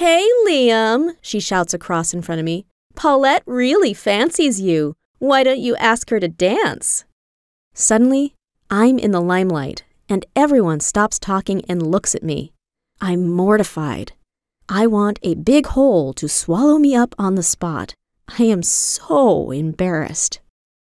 Hey, Liam, she shouts across in front of me. Paulette really fancies you. Why don't you ask her to dance? Suddenly, I'm in the limelight, and everyone stops talking and looks at me. I'm mortified. I want a big hole to swallow me up on the spot. I am so embarrassed.